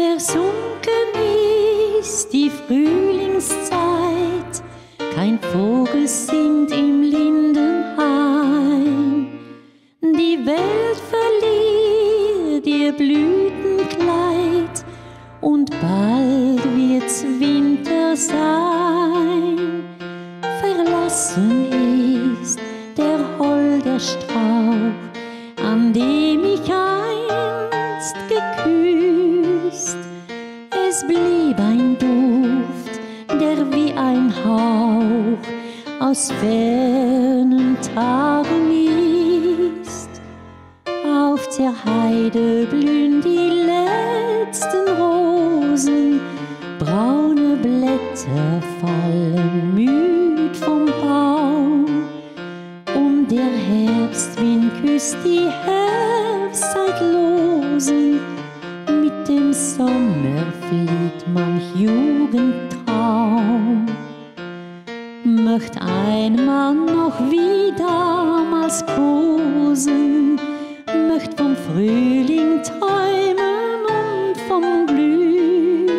versunken ist die Frühlingszeit, kein Vogel singt im Lindenhain. Die Welt verliert ihr Blütenkleid und bald wird's Winter sein. Verlassen ist der holde Strauch, an dem ich Blieb ein Duft, der wie ein Hauch aus fernen Tagen ist. Auf der Heide blühen die letzten Rosen, braune Blätter fallen müd vom Baum. Und der Herbstwind küsst die Herbstzeitlosen, dem Sommer flieht manch Jugendtraum. Möcht einmal noch wie damals posen, möcht vom Frühling träumen und vom Glück.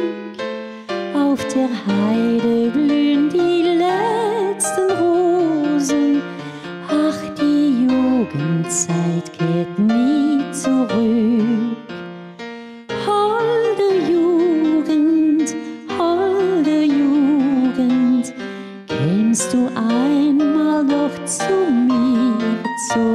Auf der Heide blühen die letzten Rosen, ach die Jugendzeit geht nie zurück. Xuống